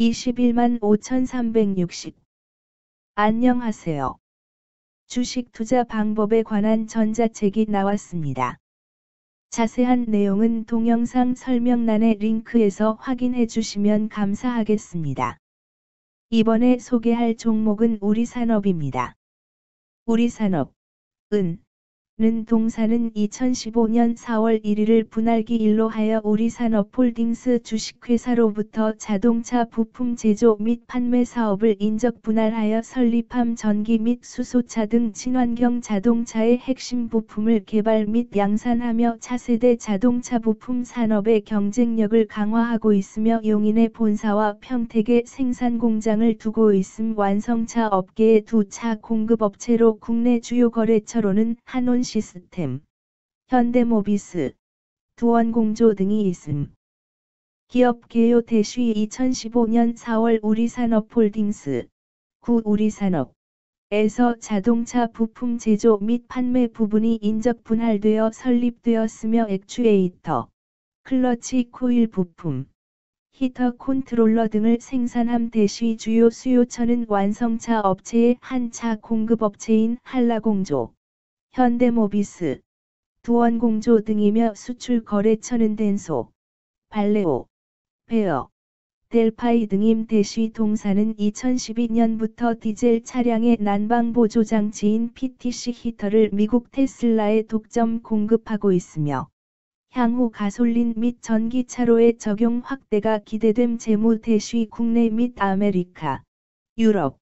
21만 5,360. 안녕하세요. 주식 투자 방법에 관한 전자책이 나왔습니다. 자세한 내용은 동영상 설명란의 링크에서 확인해 주시면 감사하겠습니다. 이번에 소개할 종목은 우리 산업입니다. 우리 산업, 은, 는 동사는 2015년 4월 1일을 분할기 일로 하여 우리산업홀딩스 주식회사로부터 자동차 부품 제조 및 판매 사업을 인적 분할하여 설립함 전기 및 수소차 등 친환경 자동차의 핵심 부품을 개발 및 양산하며 차세대 자동차 부품 산업의 경쟁력을 강화하고 있으며 용인의 본사와 평택에 생산 공장을 두고 있음 완성차 업계의 두 차 공급업체로 국내 주요 거래처로는 한온 시 스템, 현대모비스, 두원공조 등이 있음. 기업 개요 대쉬 2015년 4월 우리산업홀딩스, 구 우리산업, 에서 자동차 부품 제조 및 판매 부분이 인적 분할되어 설립되었으며 액추에이터, 클러치 코일 부품, 히터 컨트롤러 등을 생산함 대쉬 주요 수요처는 완성차 업체의 1차 공급업체인 한라공조, 현대모비스, 두원공조 등이며 수출 거래처는 덴소, 발레오, 베어, 델파이 등임 대쉬 동사는 2012년부터 디젤 차량의 난방 보조 장치인 PTC 히터를 미국 테슬라에 독점 공급하고 있으며 향후 가솔린 및 전기차로의 적용 확대가 기대됨 재무 대쉬 국내 및 아메리카, 유럽,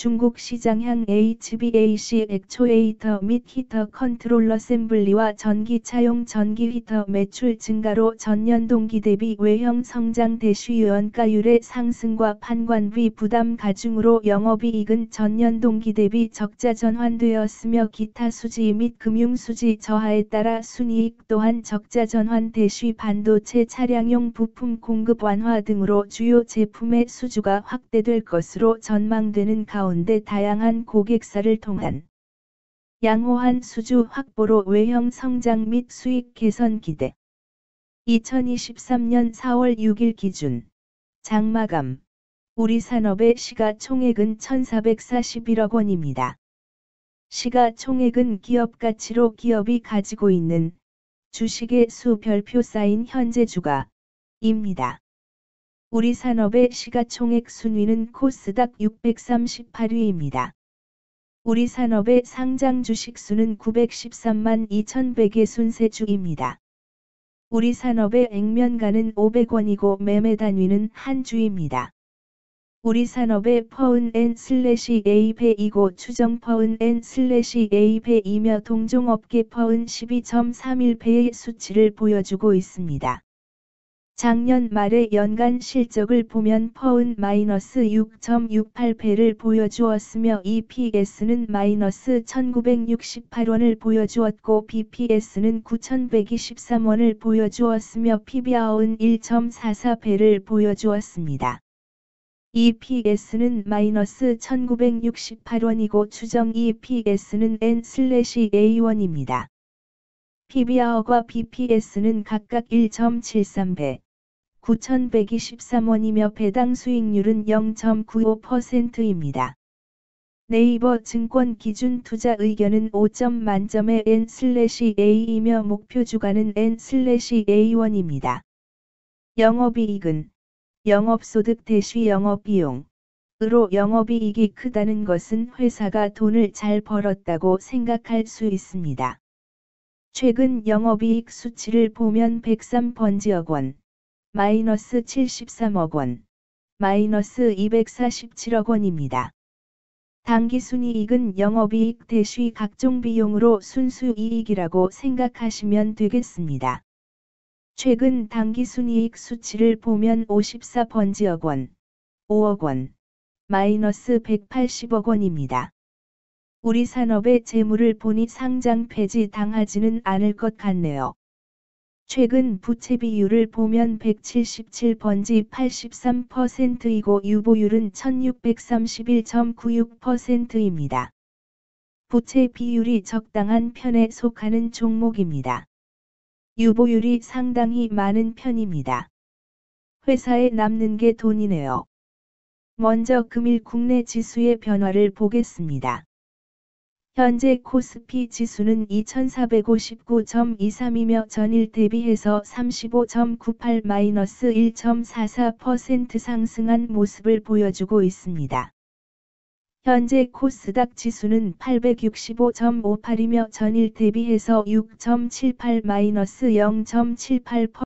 중국 시장향 HVAC actuator 및 히터 컨트롤러 assembly와 전기차용 전기 히터 매출 증가로 전년 동기 대비 외형 성장 대쉬 원가율의 상승과 판관비 부담 가중으로 영업이익은 전년 동기 대비 적자 전환되었으며 기타 수지 및 금융 수지 저하에 따라 순이익 또한 적자 전환 대쉬 반도체 차량용 부품 공급 완화 등으로 주요 제품의 수주가 확대될 것으로 전망되는 가운데 가운데 다양한 고객사를 통한 양호한 수주 확보로 외형 성장 및 수익 개선 기대. 2023년 4월 6일 기준 장마감 우리 산업의 시가총액은 1,441억 원입니다. 시가총액은 기업 가치로 기업이 가지고 있는 주식의 수 별표 쌓인 현재 주가입니다. 우리 산업의 시가총액 순위는 코스닥 638위입니다. 우리 산업의 상장 주식 수는 913만 2100의 순세주입니다. 우리 산업의 액면가는 500원이고 매매 단위는 한 주입니다. 우리 산업의 PER은 N 슬래시 A배이고 추정 PER은 N 슬래시 A배이며 동종업계 PER은 12.31배의 수치를 보여주고 있습니다. 작년 말의 연간 실적을 보면 PER은 마이너스 6.68배를 보여주었으며 EPS는 마이너스 1968원을 보여주었고 BPS는 9123원을 보여주었으며 PBR은 1.44배를 보여주었습니다. EPS는 마이너스 1968원이고 추정 EPS는 N/A1입니다. PBR과 BPS는 각각 1.73배, 9,123원이며 배당 수익률은 0.95%입니다. 네이버 증권 기준 투자 의견은 5점 만점의 N/A이며 목표 주가는 N/A1입니다. 영업이익은 영업소득 대시 영업비용 으로 영업이익이 크다는 것은 회사가 돈을 잘 벌었다고 생각할 수 있습니다. 최근 영업이익 수치를 보면 103번지억 원, 마이너스 73억 원, 마이너스 247억 원입니다. 당기순이익은 영업이익 대시 각종 비용으로 순수이익이라고 생각하시면 되겠습니다. 최근 당기순이익 수치를 보면 54번지억 원, 5억 원, 마이너스 180억 원입니다. 우리 산업의 재물을 보니 상장 폐지 당하지는 않을 것 같네요. 최근 부채 비율을 보면 177번지 83%이고 유보율은 1631.96%입니다. 부채 비율이 적당한 편에 속하는 종목입니다. 유보율이 상당히 많은 편입니다. 회사에 남는 게 돈이네요. 먼저 금일 국내 지수의 변화를 보겠습니다. 현재 코스피 지수는 2459.23이며 전일 대비해서 35.98-1.44% 상승한 모습을 보여주고 있습니다. 현재 코스닥 지수는 865.58이며 전일 대비해서 6.78-0.78%